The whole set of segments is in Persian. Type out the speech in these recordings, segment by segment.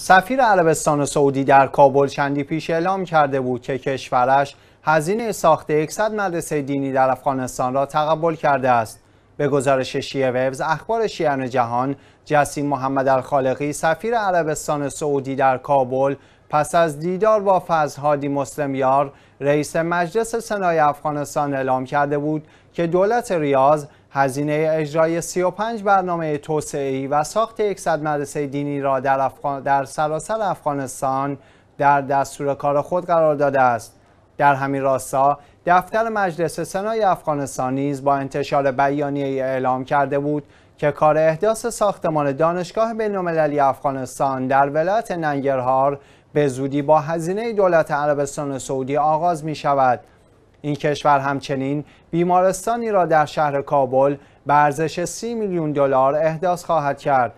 سفیر عربستان سعودی در کابل چندی پیش اعلام کرده بود که کشورش هزینه ساخت 100 مدرسه دینی در افغانستان را تقبل کرده است. به گزارش شیعه وبز اخبار شیعان جهان جسیم محمد الخالقی سفیر عربستان سعودی در کابل پس از دیدار با فضل مسلمیار رئیس مجلس سنای افغانستان اعلام کرده بود که دولت ریاض هزینه اجرای 35 برنامه توسعه‌ای و ساخت 100 مدرسه دینی را در, افغان... در سراسر افغانستان در دستور کار خود قرار داده است. در همین راستا دفتر مجلس سنای افغانستان نیز با انتشار بیانیه اعلام کرده بود که کار احداث ساختمان دانشگاه بین‌المللی افغانستان در ولایت ننگرهار به زودی با هزینه دولت عربستان سعودی آغاز می شود. این کشور همچنین بیمارستانی را در شهر کابل به ارزش 30 میلیون دلار احداث خواهد کرد.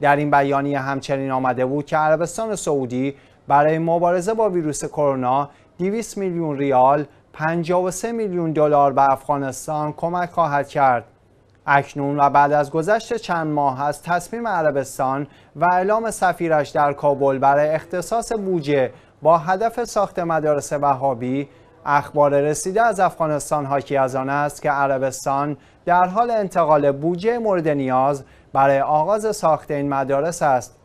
در این بیانیه همچنین آمده بود که عربستان سعودی برای مبارزه با ویروس کرونا 200 میلیون ریال 53 میلیون دلار به افغانستان کمک خواهد کرد. اکنون و بعد از گذشت چند ماه از تصمیم عربستان و اعلام سفیرش در کابل برای اختصاص بودجه با هدف ساخت مدارس وهابی اخبار رسیده از افغانستان حاکی از آن است که عربستان در حال انتقال بودجه مورد نیاز برای آغاز ساخت این مدارس است.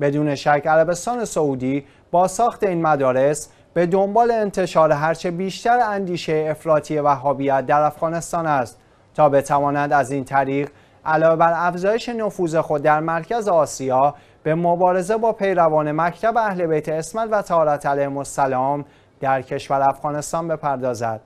بدون شک عربستان سعودی با ساخت این مدارس به دنبال انتشار هرچه بیشتر اندیشه افراطی وهابیت در افغانستان است تا بتواند از این طریق علاوه بر افزایش نفوذ خود در مرکز آسیا به مبارزه با پیروان مکتب اهل بیت اسمت و طهارت علیهم السلام در کشور افغانستان بپردازد.